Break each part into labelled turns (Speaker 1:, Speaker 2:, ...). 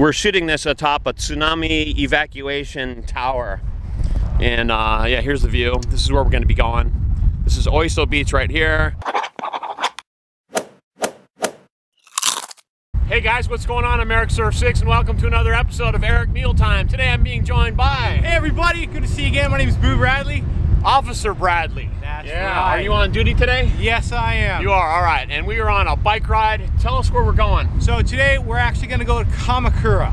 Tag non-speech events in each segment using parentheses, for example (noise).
Speaker 1: We're shooting this atop a tsunami evacuation tower. And uh, yeah, here's the view. This is where we're gonna be going. This is Oiso Beach right here. Hey guys, what's going on? I'm Eric Surf 6 and welcome to another episode of Eric Meal Time. Today I'm being joined by...
Speaker 2: Hey everybody, good to see you again. My name is Boo Bradley.
Speaker 1: Officer Bradley.
Speaker 2: That's
Speaker 1: yeah.
Speaker 2: right.
Speaker 1: Are you on duty today?
Speaker 2: Yes, I am.
Speaker 1: You are, all right. And we are on a bike ride. Tell us where we're going.
Speaker 2: So today we're actually going to go to Kamakura.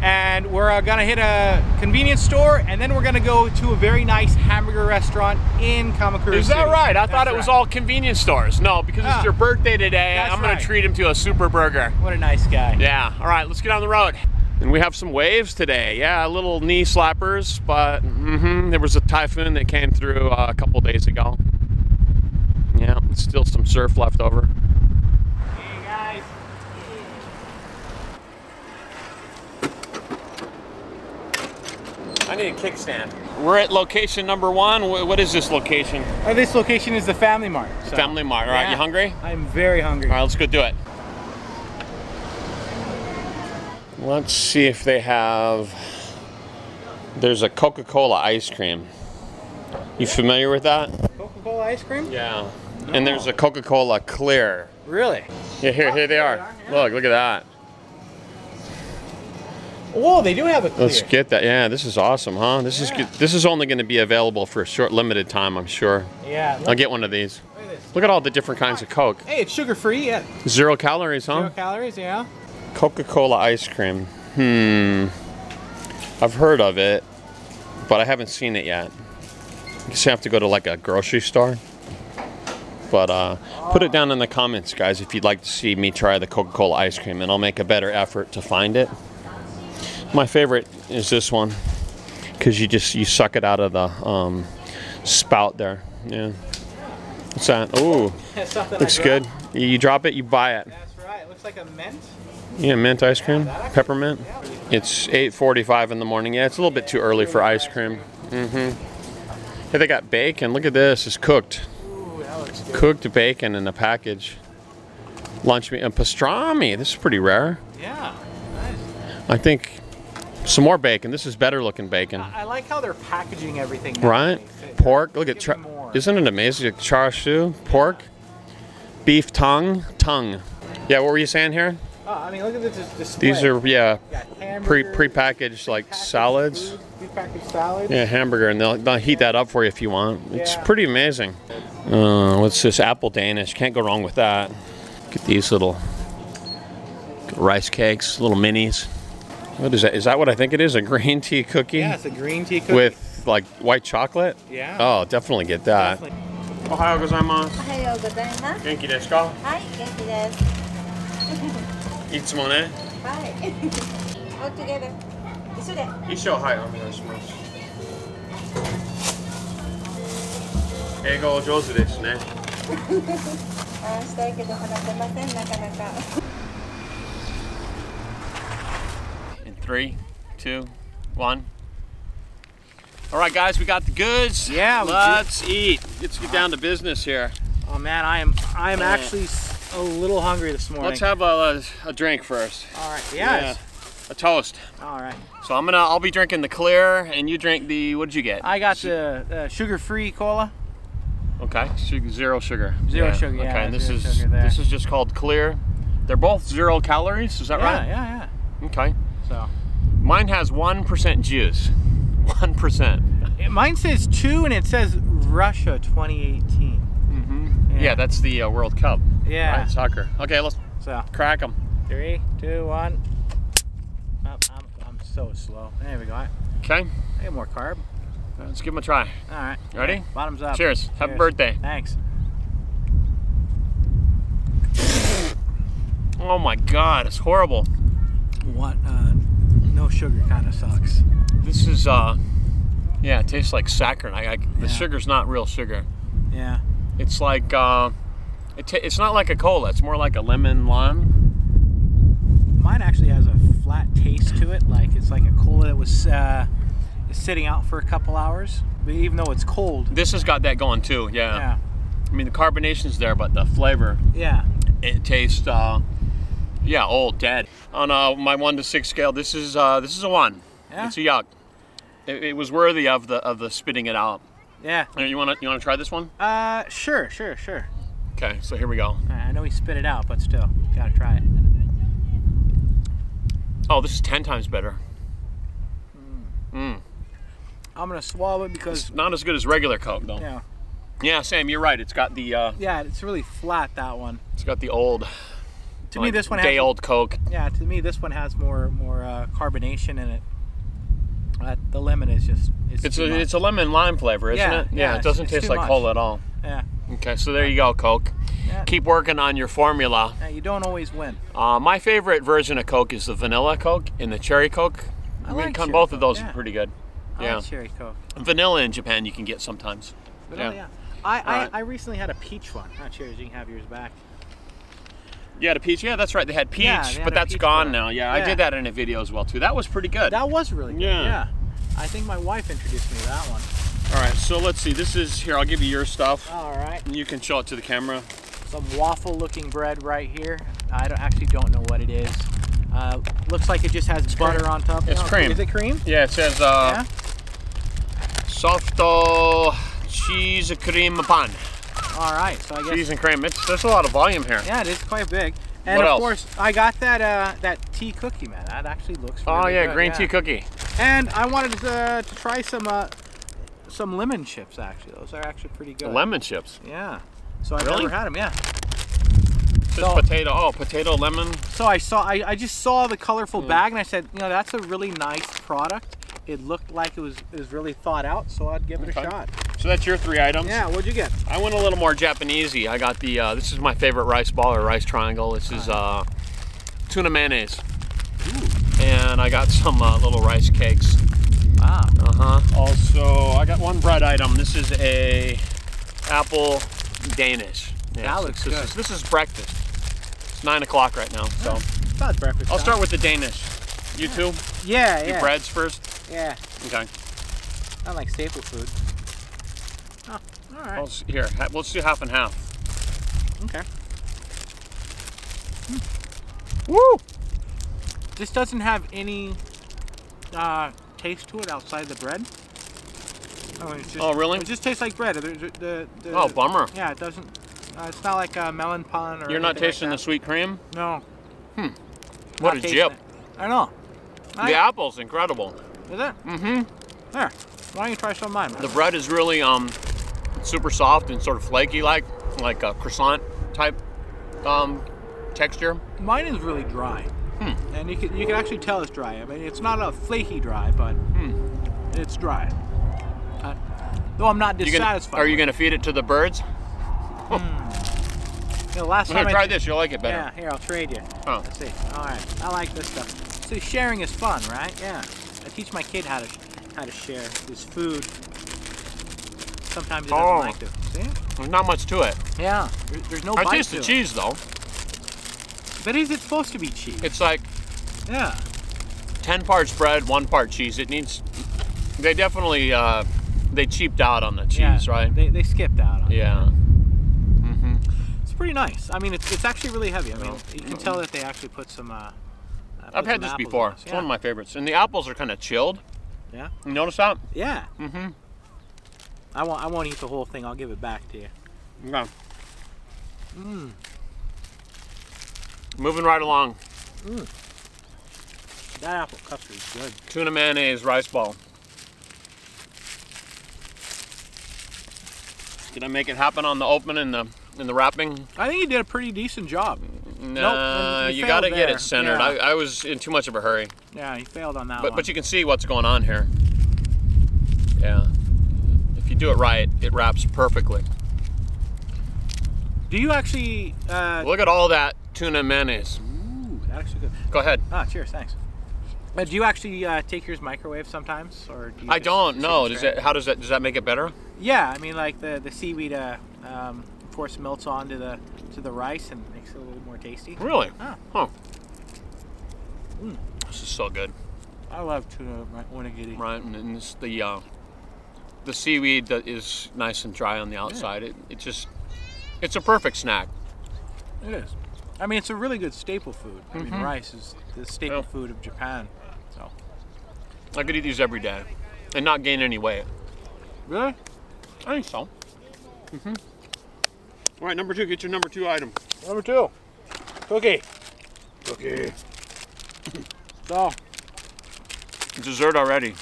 Speaker 2: And we're uh, going to hit a convenience store and then we're going to go to a very nice hamburger restaurant in Kamakura
Speaker 1: Is that
Speaker 2: City.
Speaker 1: right? I
Speaker 2: That's
Speaker 1: thought it was all convenience stores. No, because it's
Speaker 2: Ah.
Speaker 1: your birthday today,
Speaker 2: That's
Speaker 1: I'm going
Speaker 2: right.
Speaker 1: to treat him to a super burger.
Speaker 2: What a nice guy.
Speaker 1: Yeah, all right, let's get on the road. And we have some waves today. Yeah, little knee slappers, but mhm, there was a typhoon that came through uh, a couple days ago. Yeah, still some surf left over.
Speaker 2: Hey guys.
Speaker 1: I need a kickstand. We're at location number one. What is this location?
Speaker 2: Uh, this location is the Family Mart. so-
Speaker 1: Family Mart. All right,
Speaker 2: Yeah.
Speaker 1: you hungry?
Speaker 2: I'm very hungry.
Speaker 1: All right, let's go do it. Let's see if they have. There's a Coca Cola ice cream. You familiar with that?
Speaker 2: Coca-Cola ice cream?
Speaker 1: Yeah. And there's a Coca Cola clear.
Speaker 2: Really?
Speaker 1: Yeah, here, here they are. Look, look at that.
Speaker 2: Whoa, they do have a clear.
Speaker 1: Let's get that. Yeah, this is awesome, huh? This is
Speaker 2: Yeah.
Speaker 1: good. This is only going to be available for a short, limited time, I'm sure.
Speaker 2: Yeah.
Speaker 1: I'll get one of these.
Speaker 2: look at.
Speaker 1: Look at all the different kinds of Coke.
Speaker 2: Hey, it's sugar-free. Yeah.
Speaker 1: Zero calories, huh?
Speaker 2: Zero calories. Yeah.
Speaker 1: Coca-Cola ice cream. Hmm. I've heard of it, but I haven't seen it yet. You just have to go to like a grocery store. But uh, put it down in the comments, guys, if you'd like to see me try the Coca-Cola ice cream, and I'll make a better effort to find it. My favorite is this one, because you just you suck it out of the um, spout there. Yeah. What's that? Ooh, (laughs)
Speaker 2: I
Speaker 1: looks good. You drop it, you buy it.
Speaker 2: That's right. It looks like a mint.
Speaker 1: Yeah, mint ice cream, peppermint. It's 8:45 in the morning. Yeah, it's a little bit too early for ice cream. Mm-hmm. Hey, they got bacon. Look at this. It's cooked.
Speaker 2: Ooh, that looks good.
Speaker 1: Cooked bacon in a package. Lunch meat and pastrami. This is pretty rare.
Speaker 2: Yeah. Nice.
Speaker 1: I think some more bacon. This is better looking bacon.
Speaker 2: I like how they're packaging everything.
Speaker 1: Right? Pork. Look at
Speaker 2: Give
Speaker 1: char-
Speaker 2: me more.
Speaker 1: Isn't it amazing? Char siu, pork, beef tongue, tongue. Yeah, what were you saying here?
Speaker 2: Oh, I mean, look at this display.
Speaker 1: These are yeah, pre prepackaged like salads.
Speaker 2: Salads.
Speaker 1: Yeah, hamburger, and they'll, they'll heat that up for you if you want. It's
Speaker 2: yeah.
Speaker 1: pretty amazing. Uh, what's this? Apple Danish. Can't go wrong with that. Get these little rice cakes, little minis. What is that? Is that what I think it is? A green tea cookie?
Speaker 2: Yeah, it's a green tea cookie.
Speaker 1: With like white chocolate?
Speaker 2: Yeah.
Speaker 1: Oh, definitely get that.
Speaker 2: Definitely.
Speaker 1: Ohayo gozaimasu.
Speaker 3: Ohayo
Speaker 1: gozaimasu. Genki desu ka? Genki
Speaker 3: desu. い、元気です。
Speaker 1: いつもね。
Speaker 3: はい。(laughs) All together。一緒で。
Speaker 1: 一生はい、お願いします。英語上手ですね。
Speaker 3: あーしたいけど話せません、なかなか。 (laughs)
Speaker 1: In three, two, one. All right, guys, we got the goods.
Speaker 2: Yeah, we do.
Speaker 1: let's eat. Let's get down to business here.
Speaker 2: Oh man, I am I am
Speaker 1: Oh.
Speaker 2: actually s- a little hungry this morning.
Speaker 1: Let's have a, a, drink first.
Speaker 2: All right. Yes.
Speaker 1: A toast.
Speaker 2: All right.
Speaker 1: So I'm gonna, I'll be drinking the clear, and you drink the. What did you get?
Speaker 2: I got the uh, sugar-free cola.
Speaker 1: Okay, sugar, zero sugar.
Speaker 2: Zero sugar, yeah,
Speaker 1: Okay, and this is this is just called clear. They're both zero calories. Is that right?
Speaker 2: yeah,
Speaker 1: right?
Speaker 2: yeah,
Speaker 1: Okay.
Speaker 2: So
Speaker 1: Mine has one percent juice. (laughs) One percent.
Speaker 2: mine says two, and it says Russia 2018.
Speaker 1: Mm-hmm. Yeah.
Speaker 2: Yeah.
Speaker 1: that's the uh, World Cup.
Speaker 2: Yeah.
Speaker 1: Right, soccer. Okay, let's
Speaker 2: So
Speaker 1: crack them.
Speaker 2: three, two, one. Oh, I'm, I'm so slow. There we go.
Speaker 1: Okay,
Speaker 2: I get more carb.
Speaker 1: let's give them a try.
Speaker 2: All right.
Speaker 1: Ready?
Speaker 2: Okay, Bottoms up.
Speaker 1: Cheers. Happy
Speaker 2: Cheers.
Speaker 1: birthday.
Speaker 2: Thanks.
Speaker 1: Oh my God, it's horrible.
Speaker 2: What? Uh, no sugar kind of sucks.
Speaker 1: This is, uh, yeah, it tastes like saccharin. I, I, the
Speaker 2: Yeah.
Speaker 1: sugar's not real sugar.
Speaker 2: Yeah.
Speaker 1: It's like, uh, it it's not like a cola. It's more like a lemon lime.
Speaker 2: Mine actually has a flat taste to it. Like it's like a cola that was uh, sitting out for a couple hours. But even though it's cold.
Speaker 1: This has got that going too. Yeah.
Speaker 2: Yeah.
Speaker 1: I mean, the carbonation's there, but the flavor,
Speaker 2: Yeah.
Speaker 1: it tastes, uh, Yeah, old, dead. On uh, my one to six scale, this is uh, this is a one.
Speaker 2: Yeah?
Speaker 1: It's a yuck. It, it was worthy of the of the spitting it out.
Speaker 2: Yeah.
Speaker 1: You wanna you wanna try this one?
Speaker 2: Uh, sure, sure, sure.
Speaker 1: Okay, so here we go.
Speaker 2: I know he spit it out, but still, gotta try it.
Speaker 1: Oh, this is ten times better. Mm.
Speaker 2: I'm gonna swallow it because
Speaker 1: It's not as good as regular Coke though.
Speaker 2: yeah,
Speaker 1: Yeah, Sam, you're right. It's got the uh,
Speaker 2: yeah, it's really flat that one.
Speaker 1: it's got the old
Speaker 2: To me, this one
Speaker 1: day
Speaker 2: has
Speaker 1: old Coke.
Speaker 2: yeah. To me, this one has more more uh, carbonation in it. Uh, the lemon is just it's
Speaker 1: It's a
Speaker 2: much.
Speaker 1: it's a lemon lime flavor, isn't
Speaker 2: Yeah,
Speaker 1: it?
Speaker 2: yeah,
Speaker 1: it doesn't taste like
Speaker 2: much.
Speaker 1: cola at all.
Speaker 2: yeah.
Speaker 1: Okay, so there you go, Coke.
Speaker 2: Yeah.
Speaker 1: Keep working on your formula.
Speaker 2: yeah. You don't always win.
Speaker 1: Uh, my favorite version of Coke is the vanilla Coke and the cherry Coke.
Speaker 2: I
Speaker 1: I mean,
Speaker 2: like
Speaker 1: come- both of those
Speaker 2: yeah.
Speaker 1: are pretty good.
Speaker 2: I
Speaker 1: Yeah.
Speaker 2: like cherry coke.
Speaker 1: Vanilla in Japan you can get sometimes.
Speaker 2: But
Speaker 1: Yeah.
Speaker 2: oh, yeah. I, I,
Speaker 1: Alright.
Speaker 2: I recently had a peach one. Not cheers. You can have yours back.
Speaker 1: Yeah, the peach. Yeah, that's right. They had peach,
Speaker 2: Yeah, they
Speaker 1: but that's
Speaker 2: peach
Speaker 1: gone
Speaker 2: one.
Speaker 1: now. Yeah, I did that in a video as well too. That was pretty good.
Speaker 2: That was really good.
Speaker 1: Yeah.
Speaker 2: Yeah. I think my wife introduced me to that one.
Speaker 1: All right, so let's see. This is here. I'll give you your stuff,
Speaker 2: All right.
Speaker 1: and you can show it to the camera.
Speaker 2: Some waffle-looking bread right here. I don't, actually don't know what it is. Uh, looks like it just has butter
Speaker 1: cream.
Speaker 2: on top.
Speaker 1: It's
Speaker 2: Oh,
Speaker 1: cream.
Speaker 2: Is it cream?
Speaker 1: Yeah, it says uh,
Speaker 2: yeah.
Speaker 1: softo cheese cream pan.
Speaker 2: All right. So I guess.
Speaker 1: Cheese and cream. It's there's a lot of volume here.
Speaker 2: Yeah, it is quite big. And
Speaker 1: What
Speaker 2: of
Speaker 1: else?
Speaker 2: course, I got that uh, that tea cookie, man. That actually looks.
Speaker 1: Oh yeah,
Speaker 2: good,
Speaker 1: green tea cookie.
Speaker 2: And I wanted to, to try some uh, some lemon chips. Actually, those are actually pretty good.
Speaker 1: Lemon chips.
Speaker 2: Yeah. So I've
Speaker 1: Really?
Speaker 2: never had them. Yeah.
Speaker 1: Just
Speaker 2: So-
Speaker 1: potato. Oh, potato lemon.
Speaker 2: So I saw, I, I just saw the colorful
Speaker 1: Hmm.
Speaker 2: bag and I said, you know, that's a really nice product. It looked like it was it was really thought out, so I'd give it
Speaker 1: Okay.
Speaker 2: a shot.
Speaker 1: So that's your three items.
Speaker 2: Yeah, what'd you get?
Speaker 1: I went a little more Japanesey. I got the. Uh, this is my favorite rice ball or rice triangle. This is uh, tuna mayonnaise. Ooh. And I got some uh, little rice cakes.
Speaker 2: Wow.
Speaker 1: Uh huh. Also, I got one bread item. This is a apple Danish.
Speaker 2: That
Speaker 1: so
Speaker 2: looks
Speaker 1: this
Speaker 2: good.
Speaker 1: Is, this is breakfast. It's nine o'clock right now, so
Speaker 2: About breakfast.
Speaker 1: I'll start with the Danish. You too?
Speaker 2: Yeah,
Speaker 1: Do
Speaker 2: yeah.
Speaker 1: breads first.
Speaker 2: Yeah.
Speaker 1: Okay.
Speaker 2: Not like staple food. Oh, all right.
Speaker 1: I'll here, we'll do half and half.
Speaker 2: Okay.
Speaker 1: Woo!
Speaker 2: This doesn't have any uh, taste to it outside the bread. Oh, it's just,
Speaker 1: Oh, really?
Speaker 2: It just tastes like bread. The, the, the, the-
Speaker 1: Oh, bummer.
Speaker 2: Yeah, it doesn't. Uh, it's not like a melon pan or.
Speaker 1: You're not
Speaker 2: anything like
Speaker 1: tasting the sweet cream?
Speaker 2: No. Hmm.
Speaker 1: What
Speaker 2: not
Speaker 1: a
Speaker 2: tasting
Speaker 1: jip.
Speaker 2: it. I know. I-
Speaker 1: The apple's incredible.
Speaker 2: Is it?
Speaker 1: Mm-hmm.
Speaker 2: There. Why don't you try some of mine? man?
Speaker 1: The bread is really um super soft and sort of flaky like like a croissant type um texture.
Speaker 2: Mine is really dry.
Speaker 1: Hmm.
Speaker 2: And you can you can actually tell it's dry. I mean, it's not a flaky dry, but
Speaker 1: Hmm.
Speaker 2: it's dry. Uh, though I'm not
Speaker 1: You gonna,
Speaker 2: dissatisfied.
Speaker 1: are you gonna feed it to the birds?
Speaker 2: it. The last
Speaker 1: Here,
Speaker 2: time I
Speaker 1: try this. You'll like it better.
Speaker 2: Yeah, here I'll trade you.
Speaker 1: Oh.
Speaker 2: Let's see. All right, I like this stuff. See, sharing is fun, right? Yeah. I teach my kid how to how to share his food. Sometimes he doesn't
Speaker 1: Oh.
Speaker 2: like to. See?
Speaker 1: There's not much to it.
Speaker 2: Yeah. There- there's no
Speaker 1: I
Speaker 2: bite
Speaker 1: taste
Speaker 2: to
Speaker 1: the
Speaker 2: it.
Speaker 1: cheese though.
Speaker 2: But is it supposed to be cheese?
Speaker 1: It's like
Speaker 2: yeah.
Speaker 1: 10 parts bread, one part cheese. It needs. They definitely uh, they cheaped out on the cheese,
Speaker 2: yeah,
Speaker 1: right?
Speaker 2: They, they skipped out on it.
Speaker 1: yeah. Mm-hmm.
Speaker 2: It's pretty nice. I mean, it's, it's actually really heavy. I mean,
Speaker 1: Oh.
Speaker 2: you can tell that they actually put some. Uh,
Speaker 1: I've had this before. It's one of my favorites. And the apples are kind of chilled.
Speaker 2: Yeah.
Speaker 1: You notice that?
Speaker 2: Yeah.
Speaker 1: Mm-hmm.
Speaker 2: I won't. I won't eat the whole thing. I'll give it back to you.
Speaker 1: Yeah.
Speaker 2: Mm.
Speaker 1: Moving right along. Mmm.
Speaker 2: That apple custard is good.
Speaker 1: Tuna mayonnaise rice ball. Did I make it happen on the open and the in the wrapping?
Speaker 2: I think you did a pretty decent job.
Speaker 1: Nah,
Speaker 2: and you
Speaker 1: you gotta get it centered.
Speaker 2: Yeah.
Speaker 1: I, I was in too much of a hurry.
Speaker 2: Yeah, you failed on that
Speaker 1: But
Speaker 2: one.
Speaker 1: but you can see what's going on here. Yeah. If you do it right, it wraps perfectly.
Speaker 2: do you actually? Uh,
Speaker 1: Look at all that tuna mayonnaise.
Speaker 2: ooh, that actually good.
Speaker 1: Go ahead.
Speaker 2: Ah, cheers. Thanks. But do you actually uh, take yours microwave sometimes, or do you
Speaker 1: I don't know. Does it? How does that? Does that make it better?
Speaker 2: Yeah, I mean, like the the seaweed, uh, um, course, melts onto the to the rice and makes it a little more tasty.
Speaker 1: Really?
Speaker 2: Ah.
Speaker 1: Huh.
Speaker 2: Mm.
Speaker 1: This is so good.
Speaker 2: I love tuna onigiri.
Speaker 1: Right, and then this, the uh, the seaweed that is nice and dry on the outside. It, it just it's a perfect snack.
Speaker 2: It is. I mean, it's a really good staple food. I mean, rice is the staple
Speaker 1: Mm-hmm. Yeah.
Speaker 2: food of Japan. So,
Speaker 1: I could eat these every day and not gain any weight.
Speaker 2: really?
Speaker 1: I think so. All right, number two. Get your number two item.
Speaker 2: Number two, cookie. Cookie. so,
Speaker 1: Dessert already.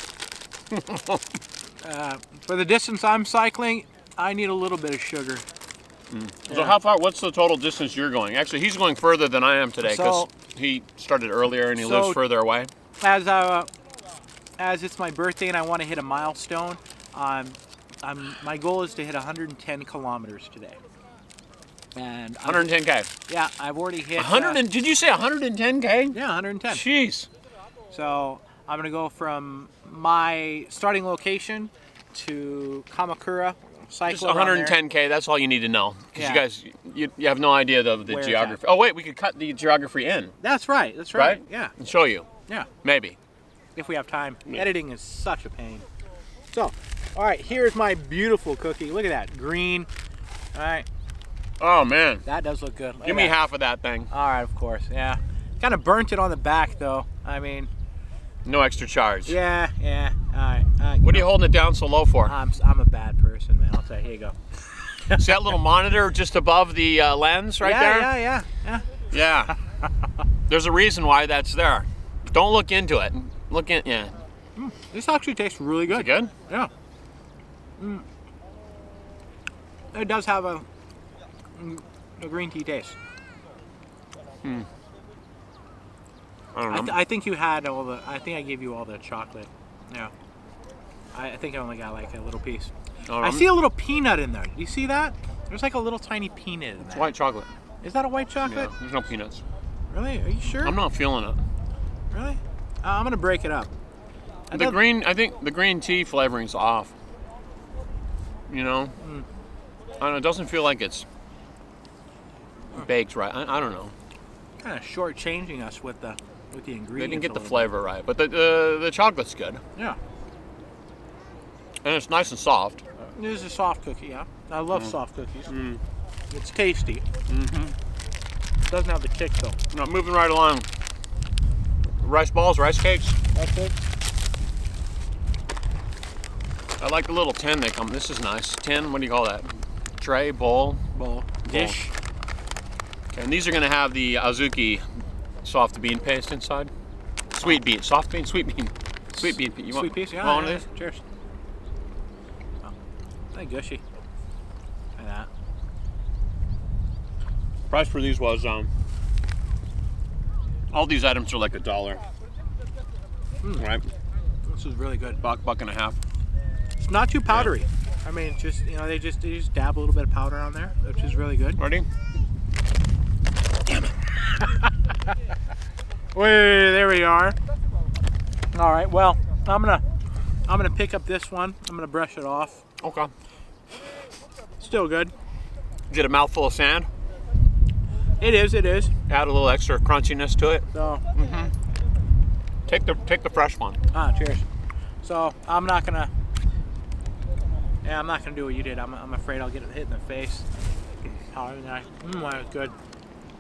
Speaker 2: uh, for the distance I'm cycling, I need a little bit of sugar.
Speaker 1: So how far? What's the total distance you're going? Actually, he's going further than I am today because
Speaker 2: So-
Speaker 1: he started earlier and he
Speaker 2: So-
Speaker 1: lives further away.
Speaker 2: As uh, as it's my birthday and I want to hit a milestone, um, I'm, my goal is to hit 110 kilometers today. And
Speaker 1: 110k.
Speaker 2: yeah, I've already hit. uh,
Speaker 1: 100 and did you say 110k?
Speaker 2: yeah, 110.
Speaker 1: Jeez.
Speaker 2: So I'm gonna go from my starting location to Kamakura, cycle there.
Speaker 1: 110k. That's all you need to know. Because
Speaker 2: Yeah.
Speaker 1: you guys, you, you have no idea the
Speaker 2: Where
Speaker 1: geography. Oh wait, we could cut the geography in,
Speaker 2: That's right. That's right.
Speaker 1: right?
Speaker 2: Yeah,
Speaker 1: And show you.
Speaker 2: yeah.
Speaker 1: Maybe.
Speaker 2: If we have time.
Speaker 1: Yeah.
Speaker 2: Editing is such a pain. So, all right, here's my beautiful cookie. Look at that, green. All right,
Speaker 1: Oh man.
Speaker 2: that does look good. Look
Speaker 1: Give me
Speaker 2: that.
Speaker 1: half of that thing.
Speaker 2: All right, of course. Yeah, kind of burnt it on the back though. I mean,
Speaker 1: No extra charge.
Speaker 2: yeah, yeah. All right. Right.
Speaker 1: What are you holding it down so low for?
Speaker 2: I'm I'm a bad person, man. I'll tell you. here you go. (laughs)
Speaker 1: See that little monitor just above the uh, lens right
Speaker 2: yeah,
Speaker 1: there?
Speaker 2: Yeah, yeah, yeah.
Speaker 1: Yeah. (laughs) There's a reason why that's there. Don't look into it. Look in. Yeah.
Speaker 2: This actually tastes really good.
Speaker 1: good?
Speaker 2: Yeah. Mm. It does have a, mm, a green tea taste.
Speaker 1: I don't
Speaker 2: I, th- I think you had all the. I think I gave you all the chocolate. Yeah. I, I think I only got like a little piece.
Speaker 1: Oh,
Speaker 2: I see a little peanut in there. Do you see that? There's like a little tiny peanut in
Speaker 1: It's white chocolate.
Speaker 2: Is that a white chocolate? Yeah.
Speaker 1: There's no peanuts.
Speaker 2: Really? Are you sure?
Speaker 1: I'm not feeling it.
Speaker 2: Really? Uh, I'm gonna break it up. I
Speaker 1: The green, I think the green tea flavoring's off. You know,
Speaker 2: Mm.
Speaker 1: I don't know. It doesn't feel like it's baked right. I, I don't know.
Speaker 2: kind of shortchanging us with the with the ingredients.
Speaker 1: They didn't get the flavor right, but the the, the chocolate's good.
Speaker 2: Yeah.
Speaker 1: and it's nice and soft.
Speaker 2: It is a soft cookie, yeah. I love
Speaker 1: Mm.
Speaker 2: soft cookies. It's tasty. Mm-hmm. Doesn't have the kick though.
Speaker 1: Now moving right along. Rice balls, rice cakes.
Speaker 2: That's it.
Speaker 1: I like the little tin they come. This is nice. Tin. What do you call that? Tray, bowl.
Speaker 2: Bowl. Dish.
Speaker 1: And these are gonna have the Azuki soft bean paste inside. Sweet bean, soft bean, sweet bean, sweet bean. You want,
Speaker 2: Sweet piece, yeah.
Speaker 1: want one
Speaker 2: yeah,
Speaker 1: of these?
Speaker 2: yeah. Cheers. Oh, thank gushy. Like that.
Speaker 1: Price for these was um. All these items are like a dollar. Right,
Speaker 2: This is really good.
Speaker 1: buck, buck and a half.
Speaker 2: It's not too powdery. I mean, just you know they just they just dab a little bit of powder on there, which is really good.
Speaker 1: Ready?
Speaker 2: Wait, there we are. All right. Well, I'm gonna I'm gonna pick up this one. I'm gonna brush it off.
Speaker 1: Okay.
Speaker 2: Still good.
Speaker 1: Get a mouthful of sand.
Speaker 2: It is. It is.
Speaker 1: Add a little extra crunchiness to it.
Speaker 2: So Mhm.
Speaker 1: Take the take the fresh one.
Speaker 2: ah, cheers. So I'm not gonna. Yeah, I'm not gonna do what you did. I'm, I'm afraid I'll get it hit in the face. Oh, that was good.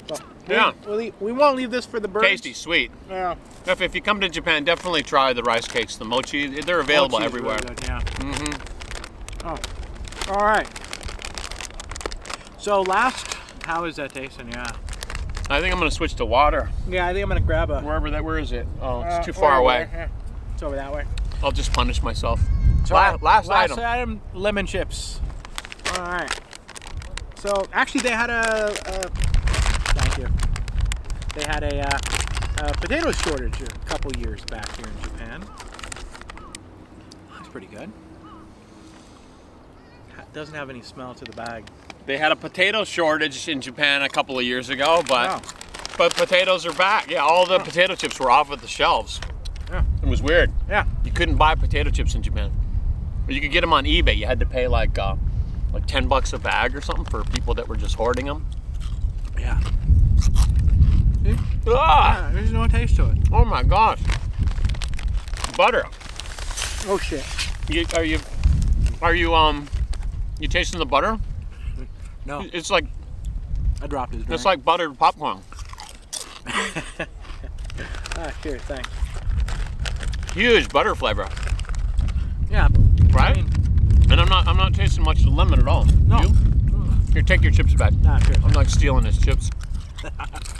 Speaker 2: So, we-
Speaker 1: Yeah.
Speaker 2: Eat- we won't leave this for the birds.
Speaker 1: Tasty, sweet.
Speaker 2: Yeah.
Speaker 1: If, if you come to Japan, definitely try the rice cakes, the mochi. They're available
Speaker 2: Mochi's
Speaker 1: everywhere.
Speaker 2: Really good, yeah.
Speaker 1: Mm-hmm.
Speaker 2: Oh, all right. So last, how is that tasting? Yeah.
Speaker 1: I think I'm gonna switch to water.
Speaker 2: Yeah, I think I'm gonna grab a.
Speaker 1: Wherever that, where is it? Oh, it's
Speaker 2: uh,
Speaker 1: too far away.
Speaker 2: Yeah, It's over that way.
Speaker 1: I'll just punish myself.
Speaker 2: So
Speaker 1: La- last,
Speaker 2: last
Speaker 1: item.
Speaker 2: item, lemon chips. All right. So actually, they had a. a thank you. They had a, uh, a potato shortage a couple years back here in Japan. That's pretty good. Doesn't have any smell to the bag.
Speaker 1: They had a potato shortage in Japan a couple of years ago, but
Speaker 2: Wow.
Speaker 1: but potatoes are back. Yeah, all the potato chips were off at the shelves.
Speaker 2: Yeah.
Speaker 1: It was weird.
Speaker 2: Yeah.
Speaker 1: You couldn't buy potato chips in Japan. You could get them on eBay. You had to pay like uh, like ten bucks a bag or something for people that were just hoarding them.
Speaker 2: Yeah.
Speaker 1: Ah!
Speaker 2: Yeah, there's no taste to it.
Speaker 1: Oh my gosh! Butter.
Speaker 2: Oh shit.
Speaker 1: You, are you are you um you tasting the butter?
Speaker 2: No.
Speaker 1: It's like
Speaker 2: I dropped it.
Speaker 1: It's like buttered popcorn. (laughs)
Speaker 2: ah, cheers, thanks.
Speaker 1: Huge butter flavor,
Speaker 2: Yeah.
Speaker 1: right?
Speaker 2: I mean,
Speaker 1: and I'm not I'm not tasting much the lemon at all.
Speaker 2: No.
Speaker 1: You? Here, take your chips back.
Speaker 2: nah, cheers.
Speaker 1: I'm not stealing his chips. (laughs)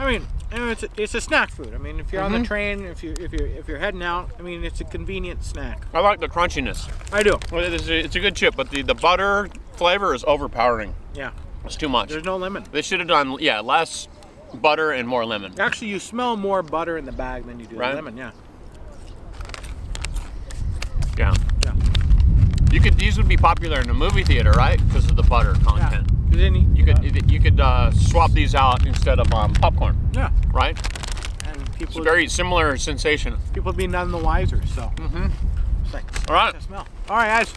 Speaker 2: I mean, you know, it's a, it's a snack food. I mean, if you're on
Speaker 1: Mhm.
Speaker 2: the train, if you if you if you're heading out, I mean, it's a convenient snack.
Speaker 1: I like the crunchiness.
Speaker 2: I do.
Speaker 1: Well, It's a, it's a good chip, but the, the butter flavor is overpowering.
Speaker 2: Yeah.
Speaker 1: It's too much.
Speaker 2: There's no lemon.
Speaker 1: They should have done yeah less butter and more lemon.
Speaker 2: Actually, you smell more butter in the bag than you do
Speaker 1: Right.
Speaker 2: the lemon. Yeah.
Speaker 1: Yeah.
Speaker 2: Yeah.
Speaker 1: You could these would be popular in the movie theater, right? Because of the butter
Speaker 2: Yeah.
Speaker 1: content.
Speaker 2: 'Cause you,
Speaker 1: could you could uh, swap these out instead of um, popcorn,
Speaker 2: Yeah.
Speaker 1: right?
Speaker 2: And
Speaker 1: It's
Speaker 2: people
Speaker 1: a very similar sensation.
Speaker 2: people be none the wiser. So.
Speaker 1: Mm-hmm.
Speaker 2: It's like,
Speaker 1: All right.
Speaker 2: Smell. All right, guys.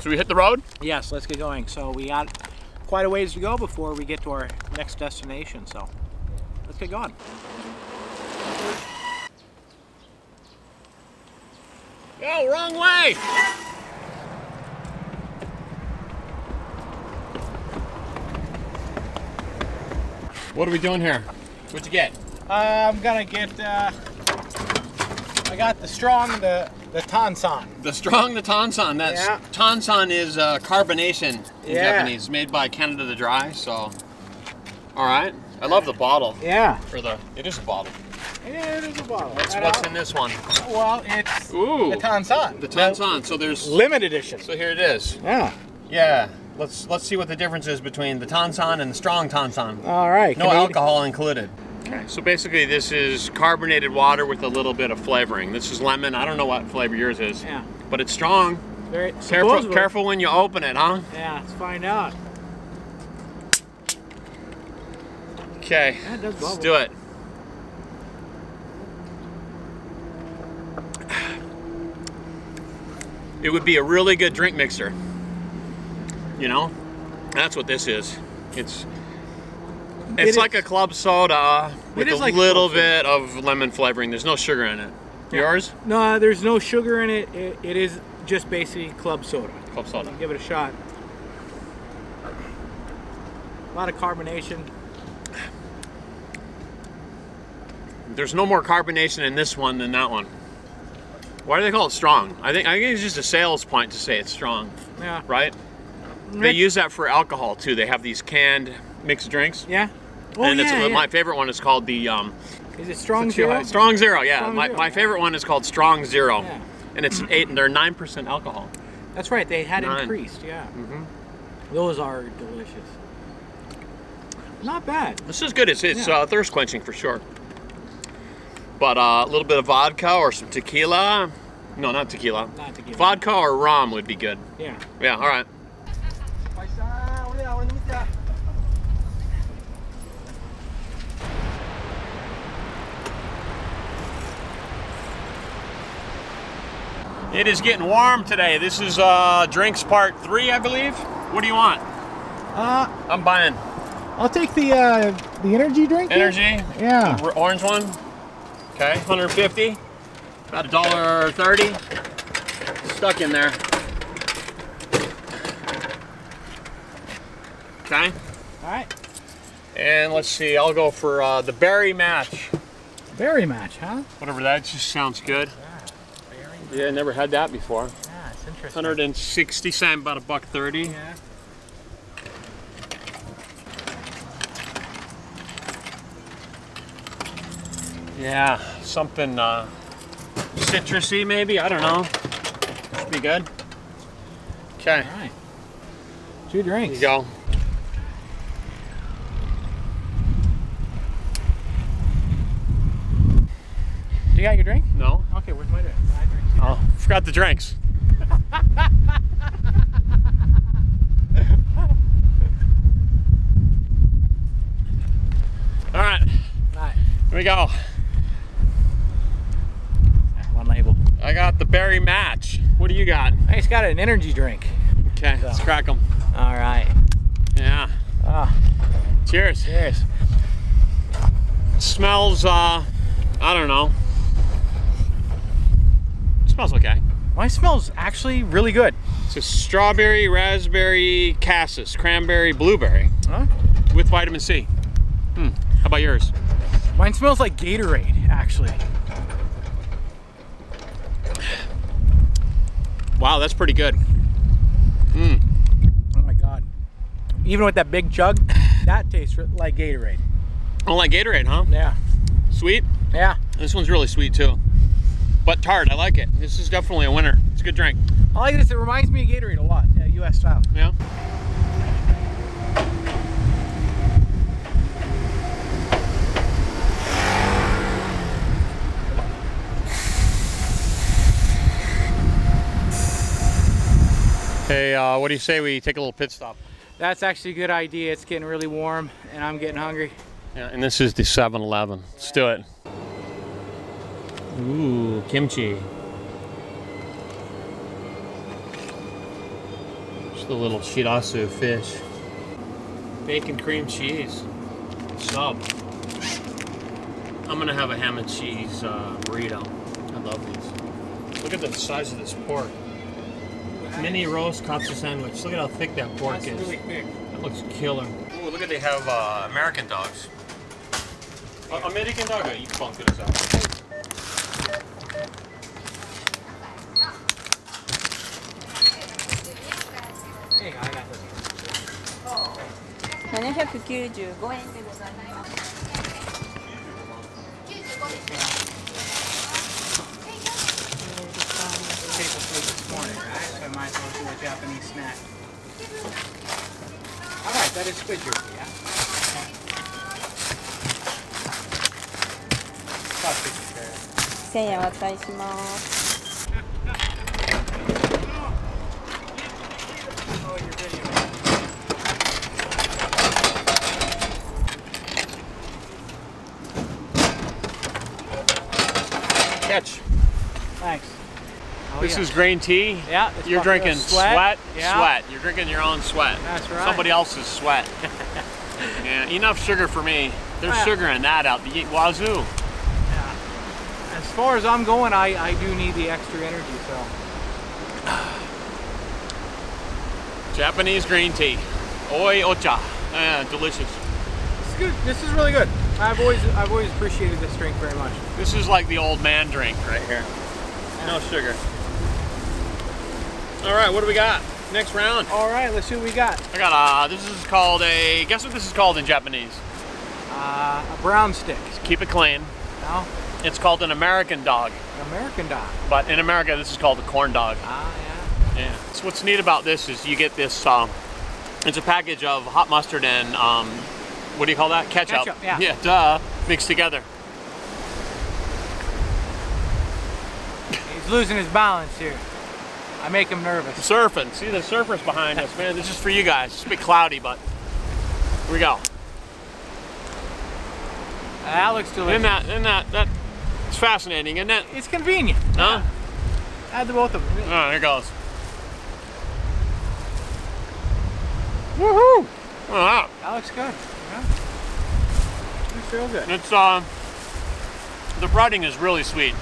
Speaker 1: so we hit the road.
Speaker 2: Yes, let's get going. So we got quite a ways to go before we get to our next destination. So let's get going.
Speaker 1: Go wrong way. What are we doing here? What'd you get?
Speaker 2: Uh, I'm gonna get. Uh, I got the strong, the the Tansan.
Speaker 1: The strong, the Tansan. That's
Speaker 2: Yeah.
Speaker 1: Tansan is uh, carbonation in
Speaker 2: Yeah.
Speaker 1: Japanese, made by Canada the Dry. So, all right. I love the bottle.
Speaker 2: Yeah.
Speaker 1: For the it is a bottle.
Speaker 2: Yeah, it is a bottle.
Speaker 1: What's, what's in this one?
Speaker 2: Well, it's
Speaker 1: Ooh,
Speaker 2: the Tansan.
Speaker 1: the Tansan. So there's
Speaker 2: limited edition.
Speaker 1: so here it is.
Speaker 2: Yeah.
Speaker 1: Yeah. Let's let's see what the difference is between the Tansan and the strong Tansan.
Speaker 2: All right.
Speaker 1: No
Speaker 2: Canadian-
Speaker 1: alcohol included. Okay, so basically this is carbonated water with a little bit of flavoring. This is lemon. I don't know what flavor yours is,
Speaker 2: Yeah.
Speaker 1: but it's strong.
Speaker 2: Very
Speaker 1: Careful,
Speaker 2: supposedly-
Speaker 1: careful when you open it, huh?
Speaker 2: Yeah. Let's find out.
Speaker 1: Okay,
Speaker 2: Yeah, it does
Speaker 1: let's
Speaker 2: bubble.
Speaker 1: do it. It would be a really good drink mixer. You know, that's what this is. It's it's
Speaker 2: is.
Speaker 1: like a club soda with a
Speaker 2: like
Speaker 1: little bit of lemon flavoring. There's no sugar in it.
Speaker 2: Yeah.
Speaker 1: Yours?
Speaker 2: No, there's no sugar in it. It, it is just basically club soda.
Speaker 1: Club soda.
Speaker 2: Give it a shot. A lot of carbonation.
Speaker 1: There's no more carbonation in this one than that one. Why do they call it strong? I think I think it's just a sales point to say it's strong,
Speaker 2: Yeah.
Speaker 1: right? They use that for alcohol too. They have these canned mixed drinks.
Speaker 2: Yeah. Oh
Speaker 1: and
Speaker 2: yeah,
Speaker 1: it's,
Speaker 2: yeah.
Speaker 1: my favorite one is called the um,
Speaker 2: Is it strong
Speaker 1: Too high.
Speaker 2: zero?
Speaker 1: Strong Zero. Yeah,
Speaker 2: Strong
Speaker 1: my,
Speaker 2: Zero.
Speaker 1: my favorite one is called Strong Zero,
Speaker 2: Yeah.
Speaker 1: and it's eight. and They're nine percent alcohol.
Speaker 2: That's right. They had
Speaker 1: Nine.
Speaker 2: increased. Yeah.
Speaker 1: Mhm.
Speaker 2: Those are delicious. Not bad.
Speaker 1: This is good. It's it's
Speaker 2: Yeah.
Speaker 1: uh, thirst quenching for sure. But uh, a little bit of vodka or some tequila. No, not tequila.
Speaker 2: Not to give.
Speaker 1: Vodka or rum would be good.
Speaker 2: Yeah.
Speaker 1: Yeah. All right. It is getting warm today. This is uh, drinks part three, I believe. What do you want?
Speaker 2: Uh,
Speaker 1: I'm buying
Speaker 2: I'll take the uh, the energy drink.
Speaker 1: energy.
Speaker 2: Yeah.
Speaker 1: The orange one. Okay, 150. About a dollar thirty. Stuck in there. Okay.
Speaker 2: All right.
Speaker 1: And let's see. I'll go for uh, the berry match.
Speaker 2: Berry match, huh?
Speaker 1: Whatever that just sounds good. Yeah, never had that before.
Speaker 2: Yeah, it's interesting.
Speaker 1: 160 cent, about a buck thirty.
Speaker 2: Yeah.
Speaker 1: Yeah, something uh, citrusy maybe. I don't know. Should be good. Okay,
Speaker 2: All right. Two
Speaker 1: here
Speaker 2: drinks.
Speaker 1: you go.
Speaker 2: You got your drink?
Speaker 1: No,
Speaker 2: Okay, where's my drink?
Speaker 1: Oh, forgot the drinks. All right,
Speaker 2: Right.
Speaker 1: here we go.
Speaker 2: One label.
Speaker 1: I got the berry match. What do you got?
Speaker 2: I just got an energy drink.
Speaker 1: Okay, let's crack them.
Speaker 2: All right.
Speaker 1: Yeah.
Speaker 2: Ah,
Speaker 1: Cheers.
Speaker 2: cheers.
Speaker 1: smells uh I don't know. Smells okay.
Speaker 2: Mine smells actually really good.
Speaker 1: It's a strawberry, raspberry, cassis, cranberry, blueberry
Speaker 2: Huh?
Speaker 1: with vitamin C. Hmm. How about yours?
Speaker 2: Mine smells like Gatorade, actually.
Speaker 1: Wow, that's pretty good. Hmm.
Speaker 2: Oh my god. Even with that big jug, that tastes like Gatorade.
Speaker 1: Don't like Gatorade, huh?
Speaker 2: Yeah.
Speaker 1: Sweet.
Speaker 2: Yeah.
Speaker 1: This one's really sweet too. But tart, I like it. This is definitely a winner. It's a good drink.
Speaker 2: I like this. It reminds me of Gatorade a lot, yeah, U.S. style.
Speaker 1: Yeah. Hey, uh, what do you say we take a little pit stop?
Speaker 2: That's actually a good idea. It's getting really warm, and I'm getting hungry.
Speaker 1: Yeah, and this is the 7-Eleven. Let's do it. Ooh, kimchi. Just a little shirasu fish. Bacon cream cheese. Sub. I'm gonna have a ham and cheese uh, burrito. I love these. Look at the size of this pork. Mini roast katsu sandwich. Look at how thick that pork
Speaker 2: That's
Speaker 1: is.
Speaker 2: really thick.
Speaker 1: That looks killer. Ooh, look at they have uh, American dogs. Uh, American dog, you bunk it out.
Speaker 2: Hey, I got this.
Speaker 3: 795円でございます。
Speaker 2: Table food this morning, right? So I might as well do a Japanese snack. All right, that is good, jerky, yeah? Sausage there.
Speaker 3: 1000(laughs) 円お預かりします。
Speaker 2: Oh, your video.
Speaker 1: Catch.
Speaker 2: Thanks. Oh,
Speaker 1: This
Speaker 2: yeah.
Speaker 1: is green tea.
Speaker 2: Yeah, it's
Speaker 1: You're
Speaker 2: buffalo
Speaker 1: drinking
Speaker 2: sweat.
Speaker 1: sweat,
Speaker 2: Yeah.
Speaker 1: sweat. You're drinking your own sweat.
Speaker 2: That's right.
Speaker 1: Somebody else's sweat. (laughs) yeah, enough sugar for me. There's
Speaker 2: Yeah.
Speaker 1: sugar in that out the wazoo.
Speaker 2: Far as I'm going, I, I do need the extra energy, so.
Speaker 1: Japanese green tea. Oi ocha. Yeah, delicious.
Speaker 2: This is good. This is really good. I've always I've always appreciated this drink very much.
Speaker 1: This is like the old man drink right here. No sugar. All right, what do we got? Next round.
Speaker 2: All right, let's see what we got.
Speaker 1: I got uh this is called a guess what this is called in Japanese?
Speaker 2: Uh, a brown stick.
Speaker 1: Keep it clean.
Speaker 2: No,
Speaker 1: It's called an American dog,
Speaker 2: an American dog.
Speaker 1: but in America this is called a corn dog.
Speaker 2: Ah, yeah.
Speaker 1: Yeah. So what's neat about this is you get this. Um, it's a package of hot mustard and um, what do you call that? Ketchup.
Speaker 2: Ketchup, yeah.
Speaker 1: Yeah. Duh. Mixed together.
Speaker 2: He's losing his balance here. I make him nervous.
Speaker 1: Surfing. See the surfers behind us, man. This is for you guys. It's a bit cloudy, but here we go.
Speaker 2: That looks delicious.
Speaker 1: Isn't that? Isn't that? That. Fascinating, isn't it?
Speaker 2: It's convenient.
Speaker 1: Huh?
Speaker 2: Add the both of them.
Speaker 1: Oh, here goes. Woohoo! Wow.
Speaker 2: That looks good. Yeah. Looks real good.
Speaker 1: It's uh, the breading is really sweet,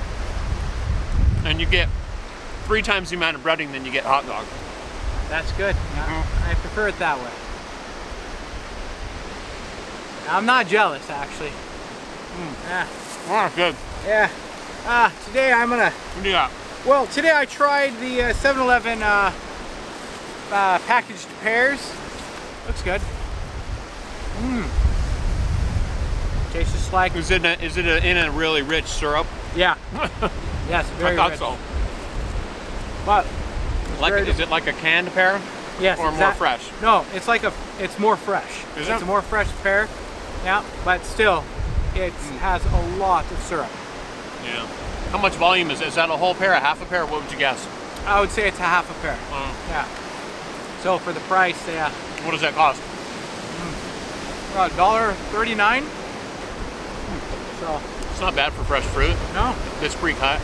Speaker 1: and you get three times the amount of breading than you get hot dog.
Speaker 2: That's good. Yeah, I prefer it that way. I'm not jealous, actually. Mm, yeah.
Speaker 1: Oh, good.
Speaker 2: Yeah. Ah, today I'm gonna.
Speaker 1: What do you got?
Speaker 2: Well, today I tried the uh, 7-Eleven uh, uh, packaged pears. Looks good. Mmm. Tastes just like.
Speaker 1: Is it a, is it a, in a really rich syrup?
Speaker 2: Yeah. (laughs) yes, very
Speaker 1: I thought
Speaker 2: rich.
Speaker 1: so.
Speaker 2: But
Speaker 1: Like, is it like a canned pear?
Speaker 2: yes,
Speaker 1: or more fresh?
Speaker 2: No, it's like a. It's more fresh.
Speaker 1: Is
Speaker 2: it's
Speaker 1: it?
Speaker 2: a more fresh pear. Yeah, but still, it
Speaker 1: Mm.
Speaker 2: has a lot of syrup.
Speaker 1: Yeah. How much volume is it? Is that a whole pair, a half a pair? What would you guess?
Speaker 2: I would say it's a half a pair.
Speaker 1: Uh,
Speaker 2: Yeah. So for the price, yeah,
Speaker 1: what does that cost?
Speaker 2: about dollar thirty-nine. So
Speaker 1: It's not bad for fresh fruit.
Speaker 2: no,
Speaker 1: It's pre-cut.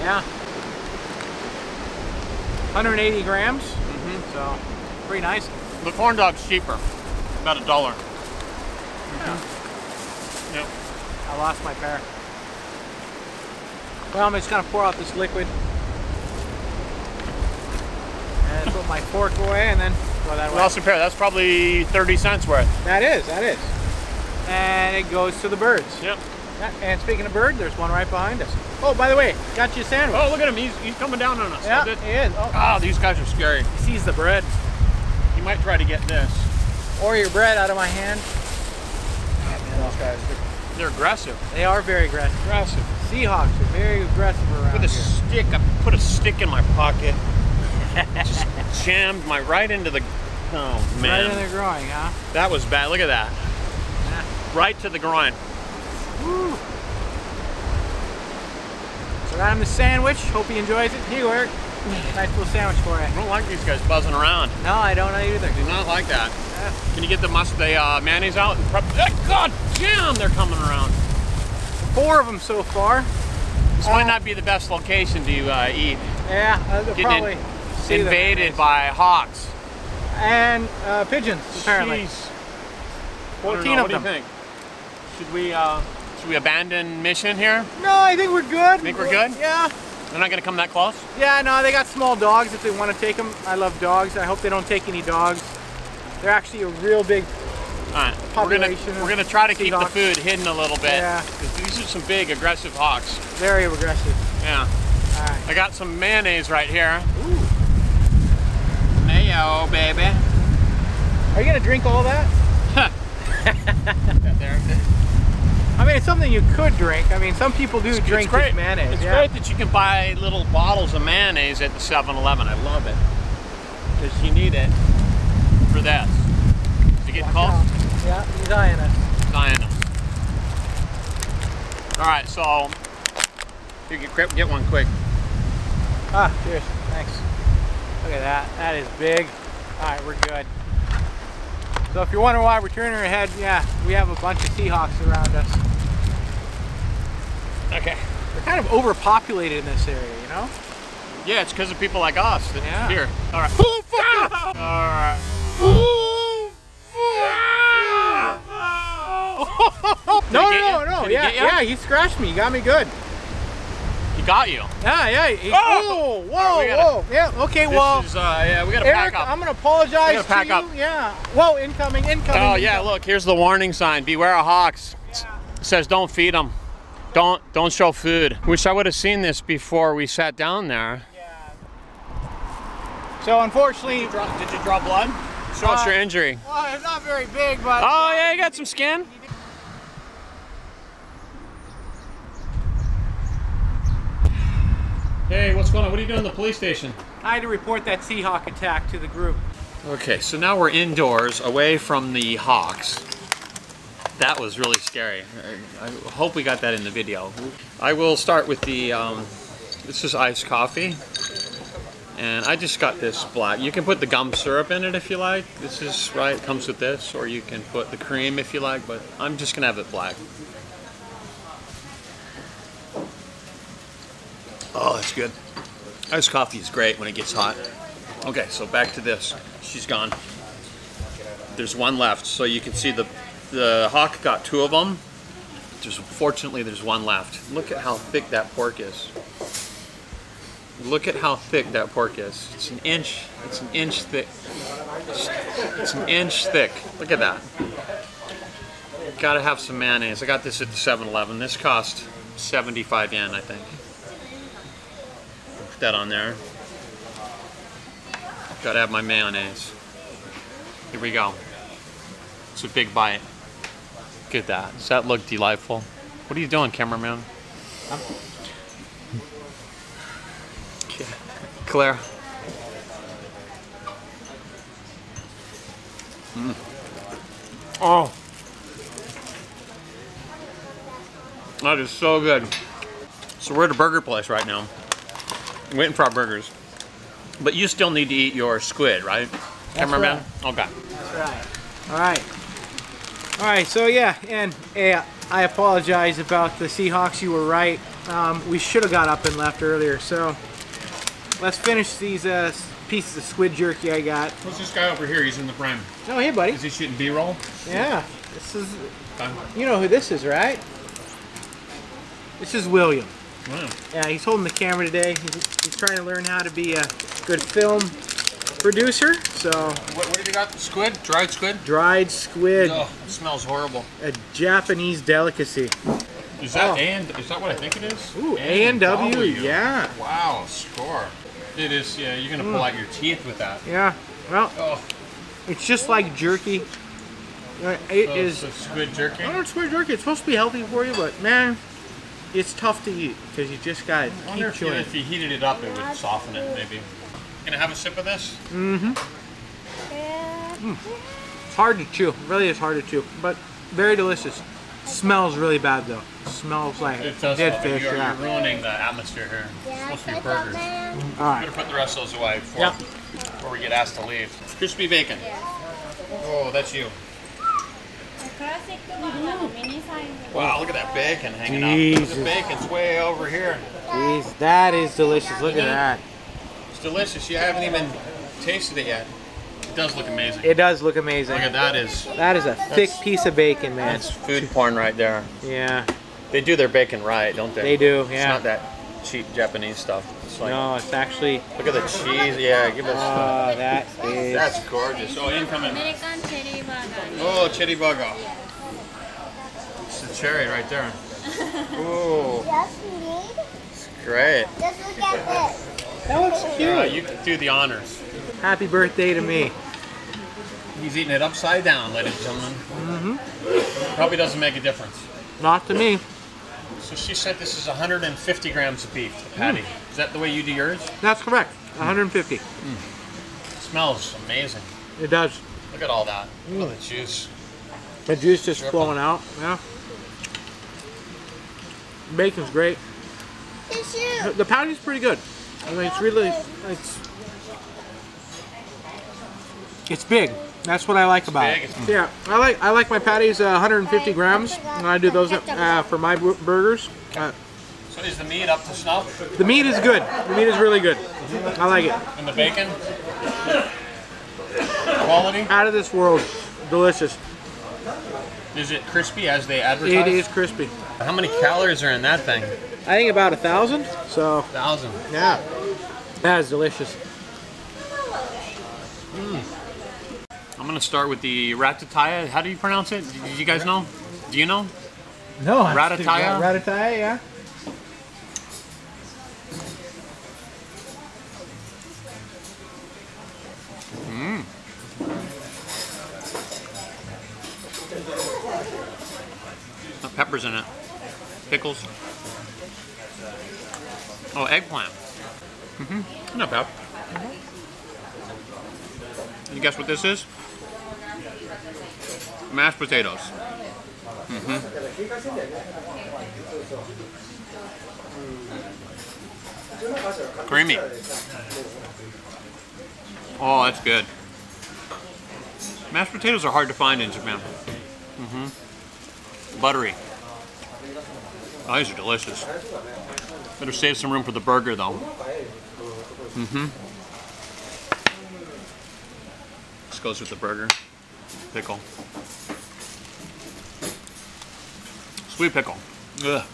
Speaker 2: yeah, 180 grams.
Speaker 1: Mm-hmm.
Speaker 2: So pretty nice.
Speaker 1: The corn dog's cheaper, about a dollar.
Speaker 2: Yeah.
Speaker 1: Yep.
Speaker 2: I lost my pear. Well, I'm just gonna pour out this liquid. And put my fork away and then throw that.
Speaker 1: Well, compare. That's probably 30 cents worth.
Speaker 2: That is, that is. And it goes to the birds.
Speaker 1: Yep.
Speaker 2: And speaking of bird, there's one right behind us. Oh, by the way, got you a sandwich.
Speaker 1: Oh, look at him. He's, he's coming down on us.
Speaker 2: yeah,
Speaker 1: Oh,
Speaker 2: he is. Oh,
Speaker 1: Ah, these guys are scary.
Speaker 2: he sees the bread.
Speaker 1: He might try to get this.
Speaker 2: Or your bread out of my hand. Man, those guys,
Speaker 1: They're aggressive.
Speaker 2: they are very aggressive.
Speaker 1: Aggressive.
Speaker 2: Seahawks are very aggressive around
Speaker 1: Put a
Speaker 2: here.
Speaker 1: stick. I put a stick in my pocket. Just (laughs) jammed my right into the. Oh man.
Speaker 2: Right in their groin, huh?
Speaker 1: that was bad. Look at that. Right to the groin.
Speaker 2: Woo. So got him the sandwich. Hope he enjoys it. He Eric. Nice little sandwich for you.
Speaker 1: I don't like these guys buzzing around.
Speaker 2: No, I don't either.
Speaker 1: Do not like that.
Speaker 2: Yeah.
Speaker 1: Can you get the must the uh, mayonnaise out? And prep? Eh, God damn, they're coming around.
Speaker 2: Four of them so far.
Speaker 1: This might not be the best location to uh, eat.
Speaker 2: Yeah, uh,
Speaker 1: Getting
Speaker 2: probably
Speaker 1: in-
Speaker 2: them.
Speaker 1: invaded by hawks.
Speaker 2: and uh, pigeons apparently.
Speaker 1: Jeez.
Speaker 2: 14
Speaker 1: know,
Speaker 2: of
Speaker 1: what do you think? Should we uh, should we abandon mission here?
Speaker 2: No, I think we're good.
Speaker 1: Think we're good?
Speaker 2: Yeah.
Speaker 1: They're not gonna come that close.
Speaker 2: Yeah, no, they got small dogs if they want to take them. I love dogs. I hope they don't take any dogs. They're actually a real big.
Speaker 1: All right, we're gonna we're gonna try to keep the food hidden a little bit.
Speaker 2: Yeah.
Speaker 1: these are some big aggressive hawks.
Speaker 2: Very aggressive.
Speaker 1: Yeah.
Speaker 2: All right.
Speaker 1: I got some mayonnaise right here.
Speaker 2: Ooh.
Speaker 1: Mayo, baby.
Speaker 2: Are you gonna drink all that? (laughs) I mean, it's something you could drink. I mean, some people do drink
Speaker 1: it's great.
Speaker 2: mayonnaise.
Speaker 1: It's
Speaker 2: yeah.
Speaker 1: great that you can buy little bottles of mayonnaise at the 7-Eleven. I love it. Because you need it for this. To get
Speaker 2: Watch
Speaker 1: cold,
Speaker 2: out. Yeah, he's eyeing us.
Speaker 1: dying. All right, so you can get one quick.
Speaker 2: Ah, cheers. Thanks. Look at that. That is big. All right, we're good. So if you're wondering why we're turning our head, yeah, we have a bunch of Seahawks around us.
Speaker 1: Okay.
Speaker 2: They're kind of overpopulated in this area, you know?
Speaker 1: Yeah, it's because of people like us. That,
Speaker 2: Yeah.
Speaker 1: Here. All right. All right.
Speaker 2: No, (laughs) no, no, no.
Speaker 1: Did he
Speaker 2: Yeah, yeah, he scratched me. He got me good.
Speaker 1: He got you.
Speaker 2: Yeah, yeah. He,
Speaker 1: Oh!
Speaker 2: oh, whoa,
Speaker 1: we gotta-
Speaker 2: whoa. Yeah, okay, well,
Speaker 1: is, uh, yeah, we gotta
Speaker 2: Eric,
Speaker 1: pack up.
Speaker 2: I'm going to apologize
Speaker 1: gotta pack
Speaker 2: to you.
Speaker 1: up.
Speaker 2: Yeah. Whoa, incoming, incoming.
Speaker 1: Oh yeah,
Speaker 2: incoming.
Speaker 1: look, here's the warning sign. Beware of hawks. It says don't feed them. Don't don't show food. Wish I would have seen this before we sat down there.
Speaker 2: So unfortunately,
Speaker 1: Did you draw blood? Show us
Speaker 2: Uh,
Speaker 1: your injury.
Speaker 2: well, it's not very big, but
Speaker 1: Oh yeah, you got some skin. Hey, what's going on? What are you doing in the police station?
Speaker 2: I had to report that Seahawk attack to the group.
Speaker 1: Okay, so now we're indoors, away from the hawks. That was really scary. I, hope we got that in the video. I will start with the, um, this is iced coffee. And I just got this black. You can put the gum syrup in it if you like. This is right, it comes with this. Or you can put the cream if you like, but I'm just gonna have it black. Oh, that's good. Iced coffee is great when it gets hot. Okay, so back to this. She's gone. There's one left, so you can see the the hawk got two of them. Just fortunately, there's one left. Look at how thick that pork is. Look at how thick that pork is. It's an inch. It's an inch thick. It's an inch thick. Look at that. Gotta have some mayonnaise. I got this at the 7-Eleven. This cost 75 yen, I think. Put that on there. Gotta have my mayonnaise. Here we go. It's a big bite. Look at that. Does that look delightful? What are you doing, cameraman? Claire. Mm. Oh. That is so good. So we're at a burger place right now. Waiting for our burgers. But you still need to eat your squid, right? Cameraman? Okay.
Speaker 2: That's right. All right. All right. So yeah, and uh, I apologize about the Seahawks. You were right. Um, we should have got up and left earlier. So let's finish these uh, pieces of squid jerky I got.
Speaker 1: What's this guy over here? He's in the frame.
Speaker 2: Oh, hey, buddy.
Speaker 1: Is he shooting B-roll?
Speaker 2: Yeah. This is. You know who this is, right? This is William.
Speaker 1: Wow.
Speaker 2: Yeah, he's holding the camera today. He's, he's trying to learn how to be a good film producer. So
Speaker 1: What, what have you got? Squid? Dried squid?
Speaker 2: dried squid,
Speaker 1: Oh, it smells horrible.
Speaker 2: a Japanese delicacy.
Speaker 1: Is that
Speaker 2: Oh.
Speaker 1: And is that what I think it is?
Speaker 2: Ooh, A and W, yeah.
Speaker 1: Wow, score. It is. Yeah, you're gonna pull out your teeth with that.
Speaker 2: Yeah. Well,
Speaker 1: Oh,
Speaker 2: it's just like jerky. Uh, It
Speaker 1: so
Speaker 2: is.
Speaker 1: a squid jerky.
Speaker 2: I don't know squid jerky. It's supposed to be healthy for you, but man, it's tough to eat because you just gotta
Speaker 1: I
Speaker 2: keep
Speaker 1: if you,
Speaker 2: chewing.
Speaker 1: if you heated it up, it would soften it. Maybe. Gonna have a sip of this? Mm-hmm.
Speaker 2: It's hard to chew. Really, it's hard to chew, but very delicious. Smells really bad though. Smells like
Speaker 1: It does.
Speaker 2: dead fish.
Speaker 1: You're,
Speaker 2: Yeah.
Speaker 1: you're ruining the atmosphere here. It's supposed to be burgers.
Speaker 2: All
Speaker 1: I'm gonna put the rest of those away before,
Speaker 2: Yep.
Speaker 1: before we get asked to leave. Crispy bacon. Oh, that's you. Wow, look at that bacon hanging out.
Speaker 2: Jesus.
Speaker 1: The bacon's way over here.
Speaker 2: Jeez, that is delicious. Look at that.
Speaker 1: It's delicious. You haven't even tasted it yet. It does look amazing.
Speaker 2: It does look amazing.
Speaker 1: Look at that is
Speaker 2: That is a thick piece of bacon, man.
Speaker 1: that's food porn right there.
Speaker 2: Yeah,
Speaker 1: They do their bacon right, don't they?
Speaker 2: they do. yeah.
Speaker 1: It's not that cheap Japanese stuff. It's like,
Speaker 2: no, it's actually.
Speaker 1: Look at the cheese. Yeah, give us.
Speaker 2: Oh, that is.
Speaker 1: That's gorgeous. Oh, incoming.
Speaker 3: American cherry burger.
Speaker 1: Oh, cherry burger. It's the cherry right there. (laughs) Ooh. It's great.
Speaker 4: Just look at this.
Speaker 2: That looks cute.
Speaker 1: Uh, you can do the honors.
Speaker 2: Happy birthday to me.
Speaker 1: He's eating it upside down, ladies and gentlemen. Mm -hmm. Probably doesn't make a difference.
Speaker 2: Not to me.
Speaker 1: So she said this is 150 grams of beef, the patty. Hmm. Is that the way you do yours?
Speaker 2: That's correct. Hmm. 150.
Speaker 1: It hmm. smells amazing.
Speaker 2: It does.
Speaker 1: Look at all that. Look at the juice.
Speaker 2: The juice just
Speaker 1: Dripping.
Speaker 2: flowing out. Yeah. Bacon's great.
Speaker 4: Tissue.
Speaker 2: The patty's pretty good. I mean, it's really it's it's big. That's what I like about it. Yeah, I like I like my patties uh, 150 grams, and I do those uh, for my burgers. Uh,
Speaker 1: So is the meat up to snuff?
Speaker 2: the meat is good. The meat is really good. I like it.
Speaker 1: And the bacon? Quality?
Speaker 2: Out of this world. Delicious.
Speaker 1: Is it crispy as they advertise?
Speaker 2: It is crispy.
Speaker 1: How many calories are in that thing?
Speaker 2: I think about a thousand. So A
Speaker 1: Thousand.
Speaker 2: yeah, that is delicious.
Speaker 1: I'm gonna start with the ratatouille. How do you pronounce it? Did you guys know? Do you know?
Speaker 2: No,
Speaker 1: Ratatouille?
Speaker 2: Ratatouille, yeah.
Speaker 1: Got peppers in it. Pickles. Oh, eggplant. Mm-hmm. Not bad. You guess what this is? Mashed potatoes. Mm-hmm. Creamy. Oh, that's good. Mashed potatoes are hard to find in Japan. Buttery. Oh, these are delicious. Better save some room for the burger though. Mm-hmm. This goes with the burger. Pickle. Sweet pickle. Ugh.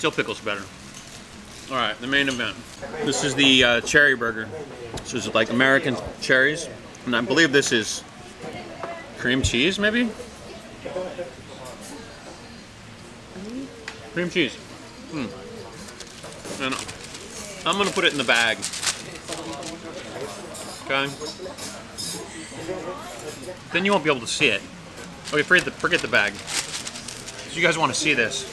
Speaker 1: Dill pickle's better. All right, the main event. This is the uh, cherry burger. This is like American cherries, and I believe this is cream cheese, maybe. Cream cheese. Hmm. And I'm gonna put it in the bag. Okay. Then you won't be able to see it. Okay, forget the forget the bag. So you guys want to see this?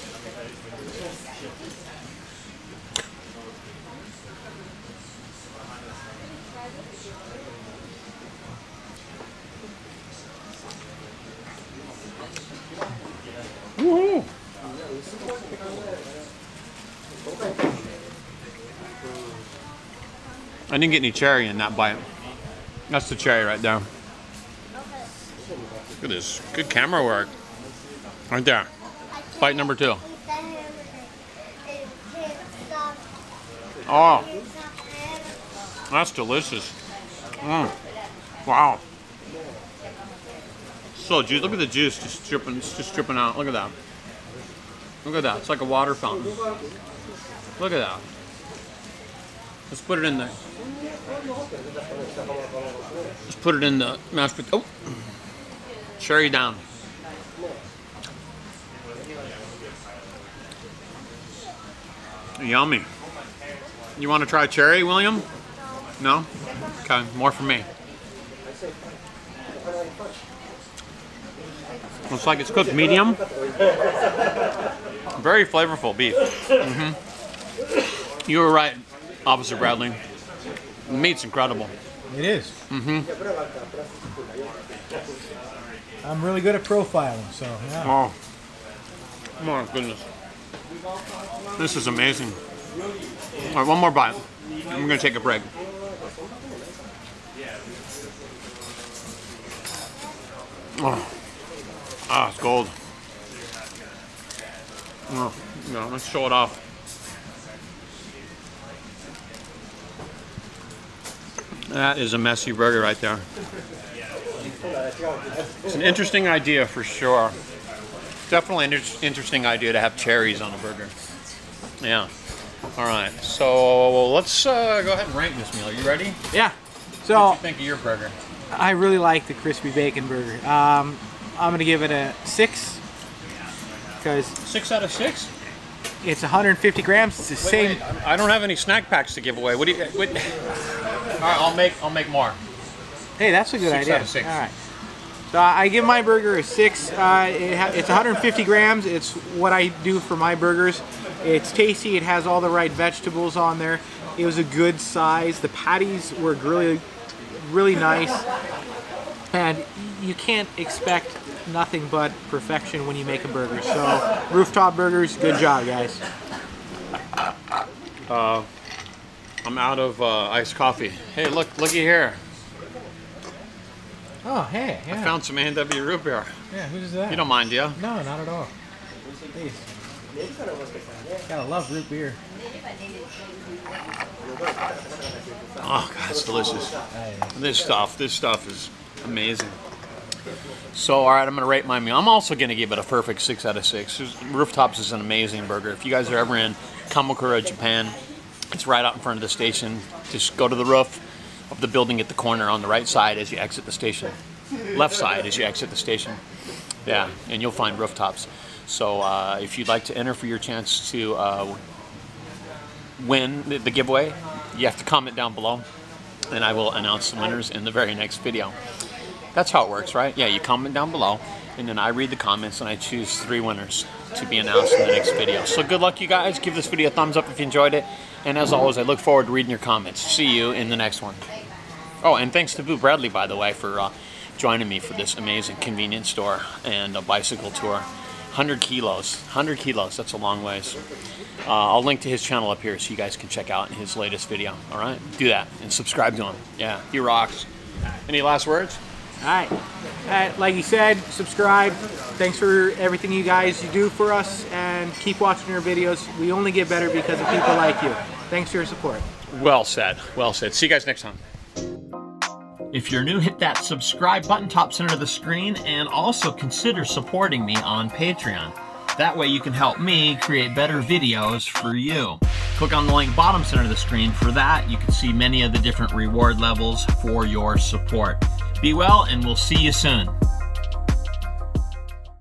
Speaker 1: Woohoo! I didn't get any cherry in that bite. That's the cherry right there. Look at this. Good camera work. Right there. Bite number two. Oh, that's delicious. Mm. Wow. So juice. Look at the juice just dripping. Just dripping out. Look at that. Look at that. It's like a water fountain. Look at that. Let's put it in there. Just put it in the mashed potato. Oh, cherry down. Yummy. You want to try cherry, William? No? Okay, more for me. Looks like it's cooked medium. Very flavorful beef. hmm You were right, Officer Bradley. The meat's incredible.
Speaker 2: It is. Mm-hmm. I'm really good at profiling, so yeah.
Speaker 1: Oh, my goodness. This is amazing. All right, one more bite. And we're gonna take a break. Oh, ah, it's gold. No, let's show it off. That is a messy burger right there. It's an interesting idea for sure. Definitely an inter- interesting idea to have cherries on a burger. Yeah. All right. So let's uh, go ahead and rank this meal. Are you ready?
Speaker 2: Yeah.
Speaker 1: What
Speaker 2: So
Speaker 1: do you think of your burger?
Speaker 2: I really like the crispy bacon burger. Um, I'm gonna give it a six because
Speaker 1: Six out of six.
Speaker 2: it's 150 grams. It's the same.
Speaker 1: Wait, I don't have any snack packs to give away. What do you? What? All right, I'll make. I'll make more.
Speaker 2: Hey, that's a good
Speaker 1: Six
Speaker 2: idea.
Speaker 1: out of six.
Speaker 2: All right. So I give my burger a six. Uh, it ha- it's 150 grams. It's what I do for my burgers. It's tasty. It has all the right vegetables on there. It was a good size. The patties were really, really nice. And you can't expect nothing but perfection when you make a burger. So rooftop burgers, good job, guys.
Speaker 1: I'm out of uh, iced coffee. Hey, look, looky here.
Speaker 2: Oh, hey, yeah,
Speaker 1: I found some A&W root beer.
Speaker 2: yeah. Who's that?
Speaker 1: You don't mind, do you?
Speaker 2: No, not at all. Please. Gotta love root beer.
Speaker 1: Oh, God, it's delicious. This stuff, this stuff is amazing. So, all right, I'm gonna rate my meal. I'm also gonna give it a perfect six out of six. Rooftops is an amazing burger. If you guys are ever in Kamakura, Japan, it's right out in front of the station. Just go to the roof of the building at the corner on the right side as you exit the station. Left side as you exit the station. Yeah, and you'll find rooftops. So, uh, if you'd like to enter for your chance to uh, win the, the giveaway, you have to comment down below and I will announce the winners in the very next video. That's how it works, right? Yeah, you comment down below, and then I read the comments and I choose three winners to be announced in the next video. So good luck, you guys. Give this video a thumbs up if you enjoyed it. And as always, I look forward to reading your comments. See you in the next one. Oh, and thanks to Boo Bradley, by the way, for uh, joining me for this amazing convenience store and a bicycle tour. 100 kilos. 100 kilos. That's a long ways. Uh, I'll link to his channel up here so you guys can check out his latest video. All right? Do that and subscribe to him. Yeah, he rocks. Any last words?
Speaker 2: All right. Uh, like you said, subscribe. Thanks for everything you guys you do for us, and keep watching our videos. We only get better because of people like you. Thanks for your support.
Speaker 1: Well said. Well said. See you guys next time. If you're new, hit that subscribe button top center of the screen and also consider supporting me on Patreon. That way you can help me create better videos for you. Click on the link bottom center of the screen for that. You can see many of the different reward levels for your support. Be well and we'll see you soon.